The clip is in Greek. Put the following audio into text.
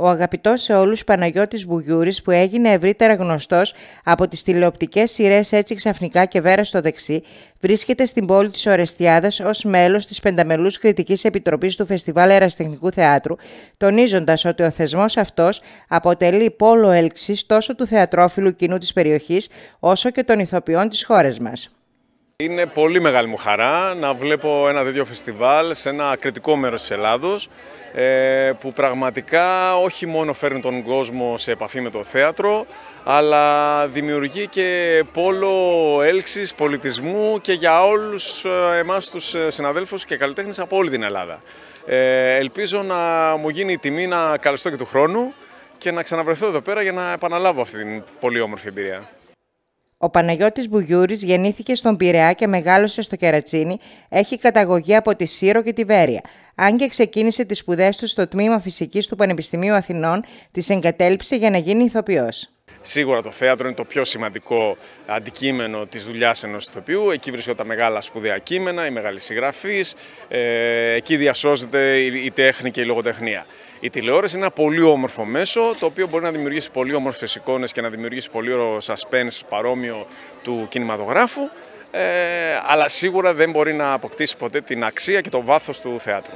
ο αγαπητός σε όλους Παναγιώτης Μπουγιούρης, που έγινε ευρύτερα γνωστός από τις τηλεοπτικές σειρές Έτσι ξαφνικά και Βέρα στο δεξί, βρίσκεται στην πόλη της Ορεστιάδας ως μέλος της πενταμελούς κριτικής επιτροπής του Φεστιβάλ Εραστεχνικού Θεάτρου, τονίζοντας ότι ο θεσμός αυτός αποτελεί πόλο έλξης τόσο του θεατρόφιλου κοινού της περιοχής, όσο και των ηθοποιών της χώρας μας. Είναι πολύ μεγάλη μου χαρά να βλέπω ένα τέτοιο φεστιβάλ σε ένα κριτικό μέρος της Ελλάδος ε, που πραγματικά όχι μόνο φέρνει τον κόσμο σε επαφή με το θέατρο αλλά δημιουργεί και πόλο έλξης πολιτισμού και για όλους ε, εμάς τους ε, συναδέλφους και καλλιτέχνες από όλη την Ελλάδα. ελπίζω να μου γίνει η τιμή να καλεστώ και του χρόνου και να ξαναβρεθώ εδώ πέρα για να επαναλάβω αυτή την πολύ όμορφη εμπειρία. Ο Παναγιώτης Μπουγιούρης γεννήθηκε στον Πειραιά και μεγάλωσε στο Κερατσίνι, έχει καταγωγή από τη Σύρο και τη Βέρεια. Αν και ξεκίνησε τις σπουδές του στο τμήμα φυσικής του Πανεπιστημίου Αθηνών, τις εγκατέλειψε για να γίνει ηθοποιός. Σίγουρα το θέατρο είναι το πιο σημαντικό αντικείμενο της δουλειάς ενός ηθοποιού. Εκεί βρίσκονται τα μεγάλα σπουδαία κείμενα, οι μεγάλοι συγγραφείς. Ε, εκεί διασώζεται η τέχνη και η λογοτεχνία. Η τηλεόραση είναι ένα πολύ όμορφο μέσο, το οποίο μπορεί να δημιουργήσει πολύ όμορφες εικόνες και να δημιουργήσει πολύ ωραίο suspense παρόμοιο του κινηματογράφου. Ε, αλλά σίγουρα δεν μπορεί να αποκτήσει ποτέ την αξία και το βάθος του θεάτρου.